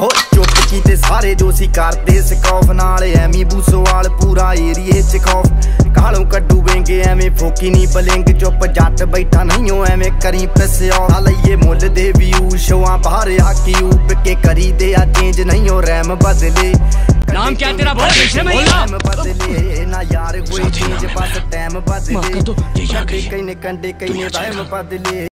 ਹੋ ਚੁੱਪ ਕੀਤੇ ਸਾਰੇ ਜੋ ਸੀ ਕਰਦੇ ਸਕੌਫ ਨਾਲ ਐਵੇਂ ਬੂਸੋਵਾਲ ਪੂਰਾ ਏਰੀਏ ਚ ਖੌਫ ਕਾਲੋਂ ਕੱਡੂ ਵੇਂਗੇ ਐਵੇਂ ਫੋਕੀ ਨਹੀਂ ਬਲਿੰਗ ਚੁੱਪ ਜੱਟ ਬੈਠਾ ਨਹੀਂ ਓ ਐਵੇਂ ਕਰੀ ਪਿਸਿਓ ਆ ਲਈਏ ਮੁੱਲ ਦੇ ਵਿਊ ਸ਼ੋਆਂ ਬਾਹਰ ਆਕੀ ਉਪ ਕੇ ਕਰੀ ਦੇ ਆ ਚੇਂਜ ਨਹੀਂ ਓ ਰੈਮ ਬਦਲੇ नाम क्या तेरा बोल पीछे में ਟਾਈਮ ਬਦਲੇ ਨਾ ਯਾਰ ਹੋਏ ਚੇਂਜ ਬਸ ਟਾਈਮ ਬਦਲੇ ਮਾਂ ਕਾ ਤੋ ये क्या कही? ਕਈ ਨੇ ਕੰਡੇ ਕਈ ਨੇ ਵਹਿਮ ਬਦਲੇ